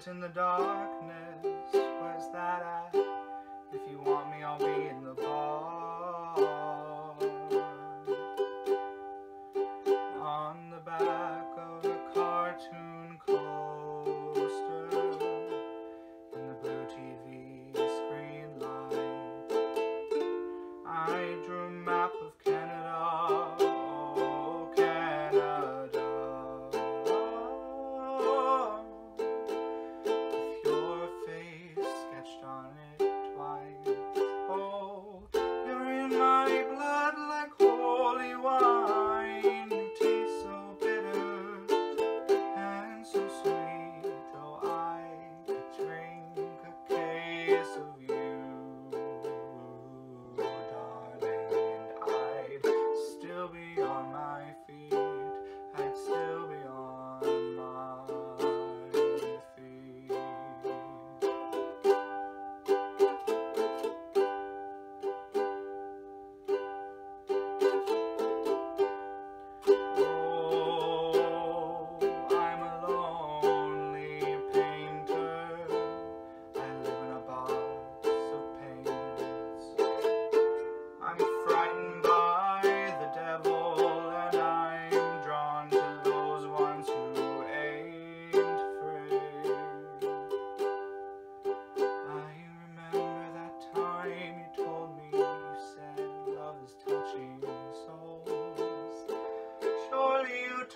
silent in the darkness Where's that at? If you want me, I'll be in the bar On the back my feet.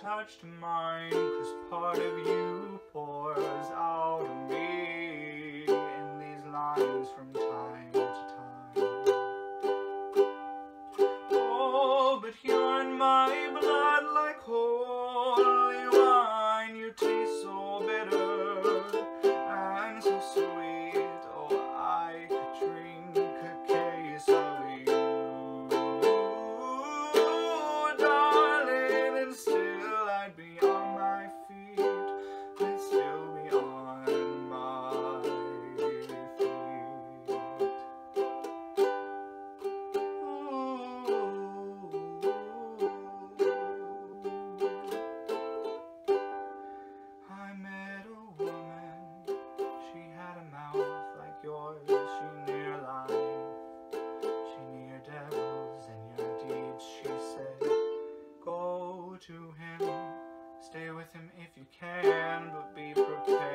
touched mine, cause part of you poured. Okay.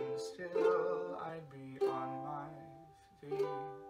and still I'd be on my feet.